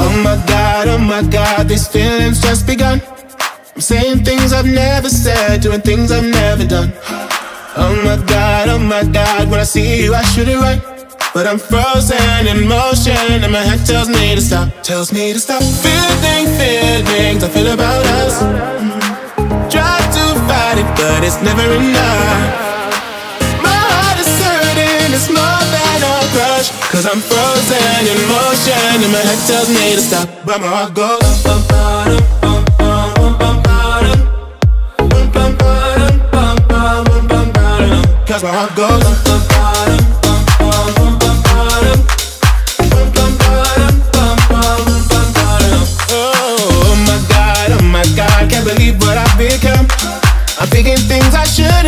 Oh my God, oh my God, these feelings just begun. I'm saying things I've never said, doing things I've never done. Oh my God, oh my God, when I see you, I should it right. But I'm frozen in motion, and my head tells me to stop, tells me to stop. Feeling feelings I feel about us. It, but it's never enough. My heart is hurting, it's more than a crush. Cause I'm frozen in motion, and my head tells me to stop. But my heart goes. Bum, bum, bum, bum, bum, bum, bum, bum, bum, bum, bum, bum, bum, bum, bum, Cause my heart goes. Bum, bum, bum, bum,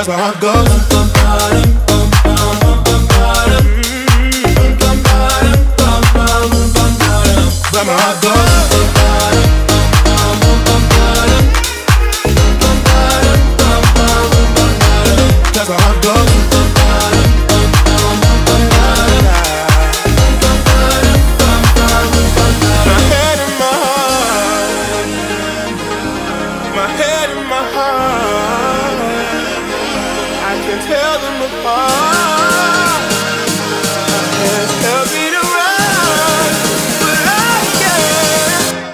that's where I go.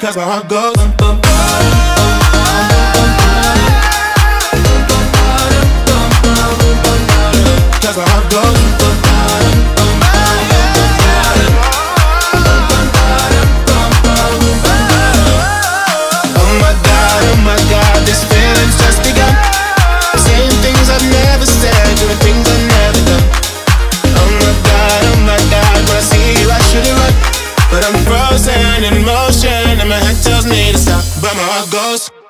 Cause my heart goes. In motion, and my head tells me to stop. But my heart goes.